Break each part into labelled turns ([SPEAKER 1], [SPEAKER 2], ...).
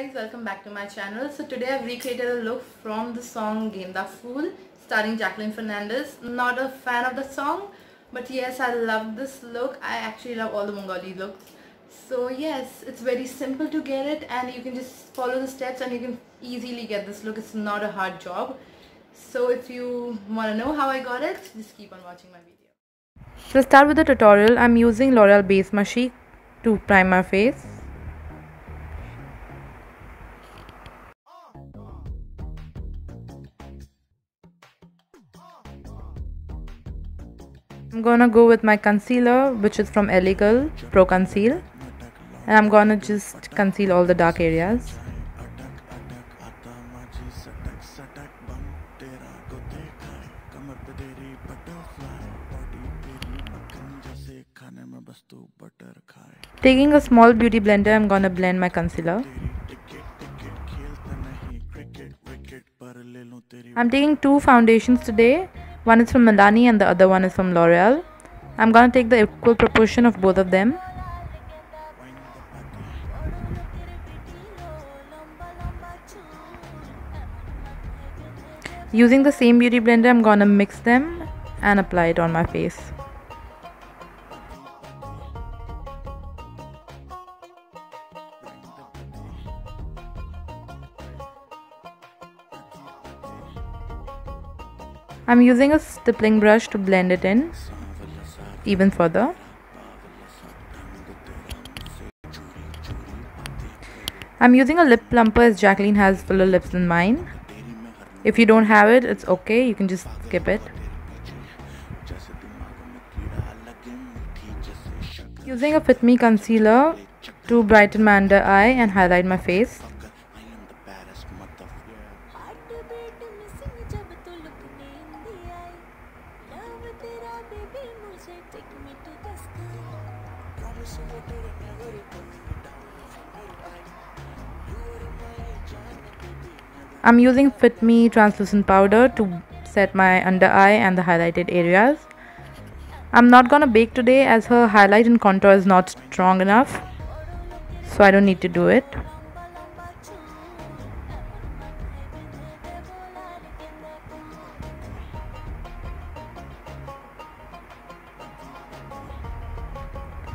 [SPEAKER 1] guys welcome back to my channel. So today i've recreated a look from the song Genda Phool starring Jacqueline Fernandez. Not a fan of the song but yes i love this look. I actually love all the Bengali looks. So yes it's very simple to get it and you can just follow the steps and you can easily get this look. It's not a hard job. So if you want to know how i got it just keep on watching my video.
[SPEAKER 2] So start with the tutorial. I'm using l'oreal base Magique to prime my face I'm gonna go with my concealer which is from Girl Pro Conceal and I'm gonna just conceal all the dark areas. Taking a small beauty blender I'm gonna blend my concealer. I'm taking two foundations today one is from Milani and the other one is from L'Oreal. I'm gonna take the equal proportion of both of them. Using the same beauty blender, I'm gonna mix them and apply it on my face. I'm using a stippling brush to blend it in even further. I'm using a lip plumper as Jacqueline has fuller lips than mine. If you don't have it, it's okay, you can just skip it. Using a Fit Me concealer to brighten my under eye and highlight my face. I'm using Fit Me translucent powder to set my under eye and the highlighted areas. I'm not gonna bake today as her highlight and contour is not strong enough so I don't need to do it.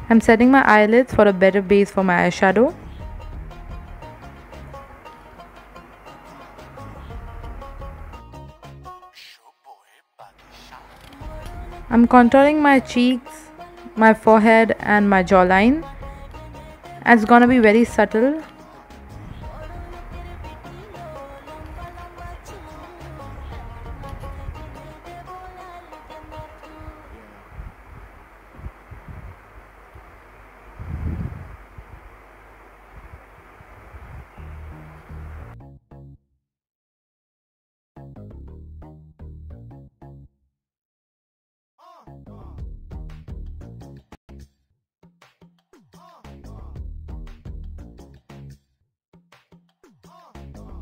[SPEAKER 2] I'm setting my eyelids for a better base for my eyeshadow. I'm contouring my cheeks, my forehead and my jawline. It's gonna be very subtle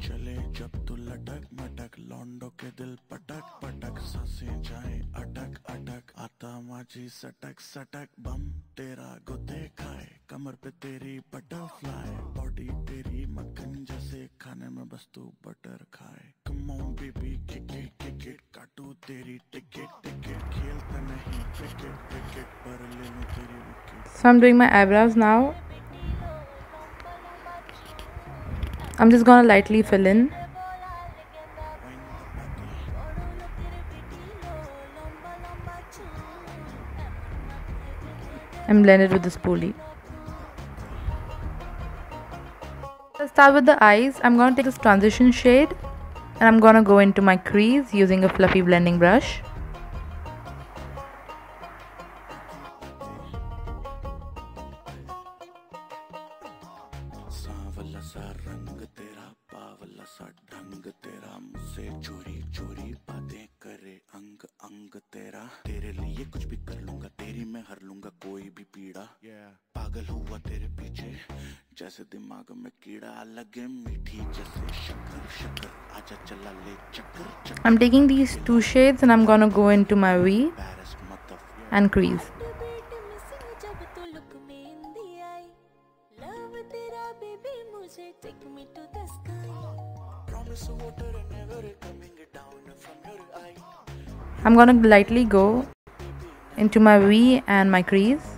[SPEAKER 3] चले जब तू लटक मटक, लौंडो के दिल पटक पटक, साँसें जाए अटक अटक आता माझी सटक सटक, बम तेरा गुते खाए, कमर पे तेरी बटरफ्लाई बॉडी तेरी मक्खन जैसे खाने में बस तू बटर खाए। Come on baby kick it kick it काटू तेरी टिकट टिकट खेलता नहीं क्रिकेट क्रिकेट पर ले लूँ तेरी wicket
[SPEAKER 2] So I'm doing my eyebrows now. I'm just gonna lightly fill in. And blend it with the spoolie. Let's start with the eyes. I'm gonna take this transition shade and I'm gonna go into my crease using a fluffy blending brush.
[SPEAKER 3] सांवला सा रंग तेरा पावला सा ढंग तेरा। मुझसे चोरी चोरी बातें करे अंग अंग तेरा। तेरे लिए कुछ भी कर लूँगा तेरी मैं हर लूँगा कोई भी पीड़ा। पागल हुआ तेरे पीछे जैसे दिमाग में कीड़ा लगे मीठी जैसे शक्कर शक्कर आजा चला ले चक्कर चक्कर।
[SPEAKER 2] I'm taking these two shades and I'm gonna go into my V and crease. I'm gonna lightly go into my V and my crease.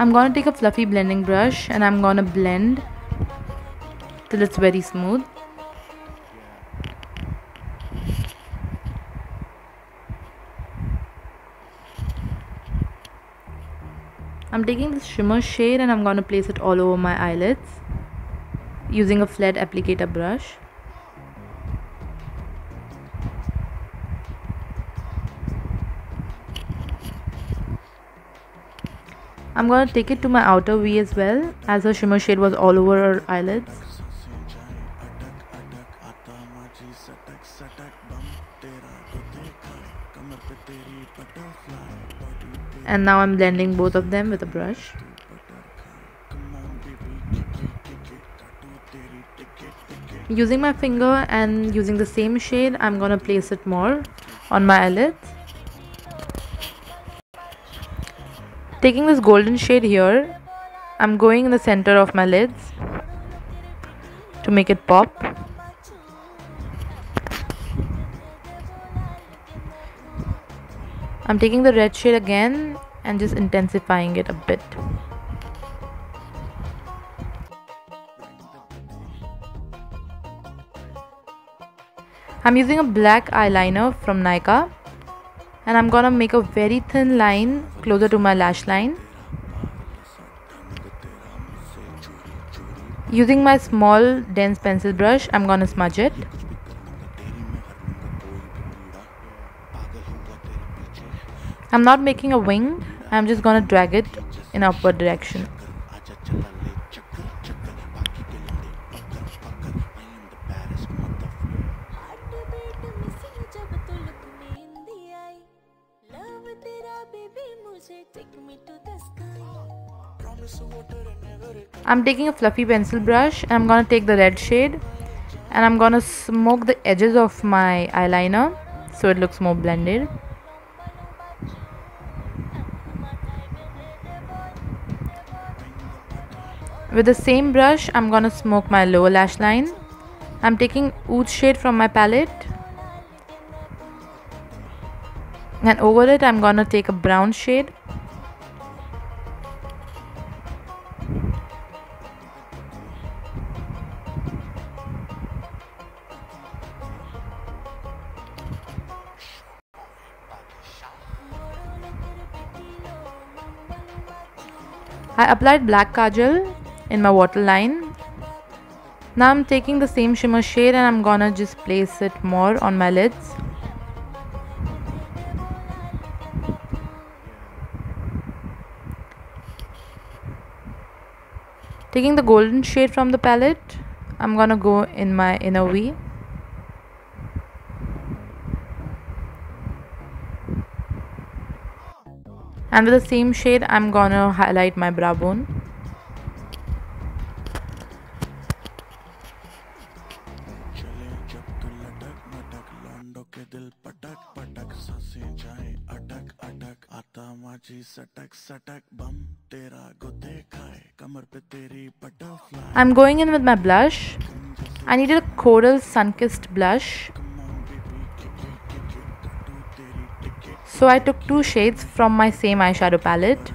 [SPEAKER 2] I'm gonna take a fluffy blending brush and I'm gonna blend till it's very smooth. I'm taking this shimmer shade and I'm gonna place it all over my eyelids using a flat applicator brush. I'm gonna take it to my outer V as well as her shimmer shade was all over her eyelids. And now I'm blending both of them with a brush. Using my finger and using the same shade, I'm gonna place it more on my eyelids. Taking this golden shade here, I'm going in the center of my lids to make it pop. I'm taking the red shade again and just intensifying it a bit. I'm using a black eyeliner from Nykaa and I'm gonna make a very thin line closer to my lash line. Using my small dense pencil brush, I'm gonna smudge it. I'm not making a wing, I'm just gonna drag it in upward direction. I'm taking a fluffy pencil brush and I'm gonna take the red shade and I'm gonna smoke the edges of my eyeliner so it looks more blended. With the same brush, I'm gonna smoke my lower lash line. I'm taking oud shade from my palette and over it, I'm gonna take a brown shade I applied black kajal in my waterline. Now I'm taking the same shimmer shade and I'm gonna just place it more on my lids. Taking the golden shade from the palette, I'm gonna go in my inner V. and with the same shade I'm gonna highlight my brow bone. I'm going in with my blush. I needed a coral sun-kissed blush. So I took two shades from my same eyeshadow palette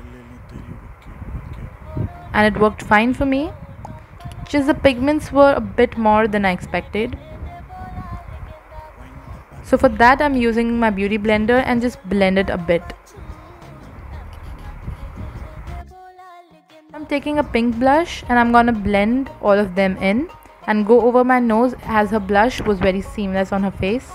[SPEAKER 2] and it worked fine for me. Just the pigments were a bit more than I expected. So for that I'm using my beauty blender and just blend it a bit. I'm taking a pink blush and I'm gonna blend all of them in and go over my nose as her blush was very seamless on her face.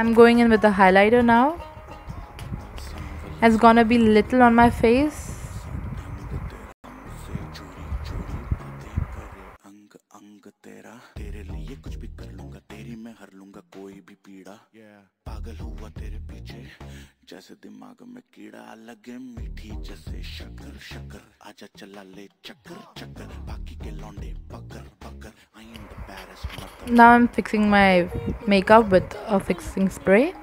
[SPEAKER 2] I'm going in with the highlighter now. It's gonna be little on my face.
[SPEAKER 3] जैसे दिमाग में कीड़ा लगे मीठी जैसे शक्कर शक्कर आजा चला ले चक्कर चक्कर बाकी के लौंडे पकड़
[SPEAKER 2] Now I'm fixing my makeup with a fixing spray.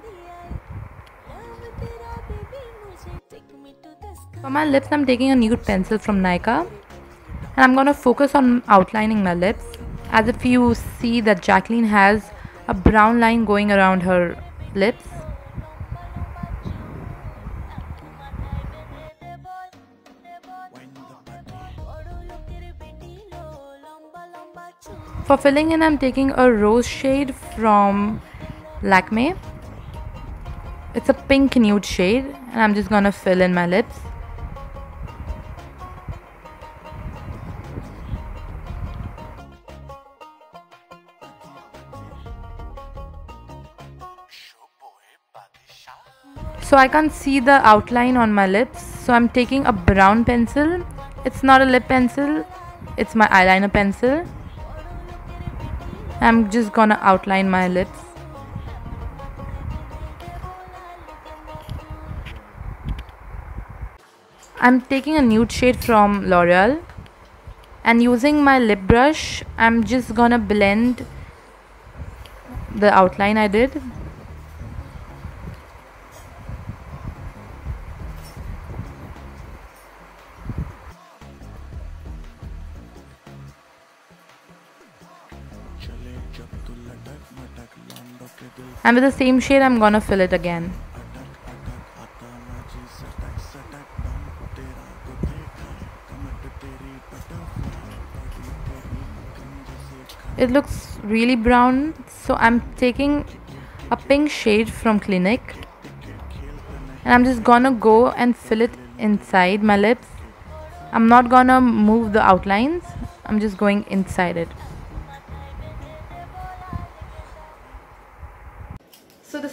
[SPEAKER 2] For my lips, I'm taking a nude pencil from Nykaa and I'm gonna focus on outlining my lips as if you see that Jacqueline has a brown line going around her lips For filling in, I'm taking a rose shade from Lakme. It's a pink nude shade and I'm just gonna fill in my lips. So I can't see the outline on my lips. So I'm taking a brown pencil. It's not a lip pencil, it's my eyeliner pencil. I'm just gonna outline my lips. I'm taking a nude shade from L'Oreal and using my lip brush, I'm just gonna blend the outline I did. and with the same shade I'm gonna fill it again. It looks really brown so I'm taking a pink shade from Clinique. And I'm just gonna go and fill it inside my lips. I'm not gonna move the outlines. I'm just going inside it.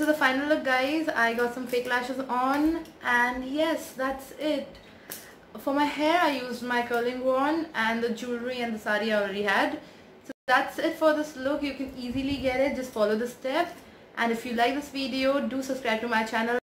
[SPEAKER 1] Is the final look guys. I got some fake lashes on and yes that's it. For my hair I used my curling wand and the jewelry and the sari I already had. So that's it for this look. You can easily get it. Just follow the steps. And if you like this video do subscribe to my channel.